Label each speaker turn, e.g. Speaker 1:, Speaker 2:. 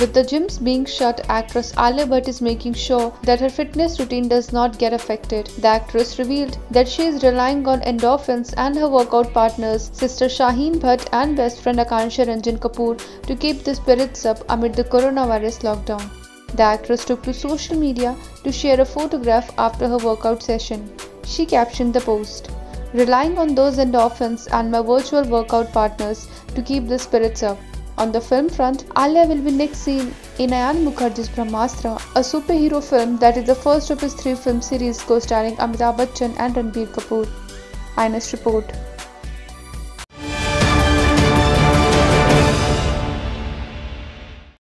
Speaker 1: With the gyms being shut, actress Alia Bhatt is making sure that her fitness routine does not get affected. The actress revealed that she is relying on endorphins and her workout partners, sister Shaheen Bhatt and best friend Akansha Ranjan Kapoor, to keep the spirits up amid the coronavirus lockdown. The actress took to social media to share a photograph after her workout session. She captioned the post, relying on those endorphins and my virtual workout partners to keep the spirits up. On the film front, Alia will be next seen in Ayan Mukerji's Brahmastra, a superhero film that is the first of his three film series co-starring Amitabh Bachchan and Ranbir Kapoor. IANS report.